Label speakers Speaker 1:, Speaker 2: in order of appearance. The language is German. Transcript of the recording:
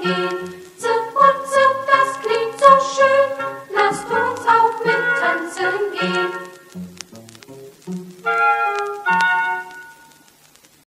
Speaker 1: gehen. Zip und zip, das klingt so schön. Lasst uns auch mit tanzen gehen.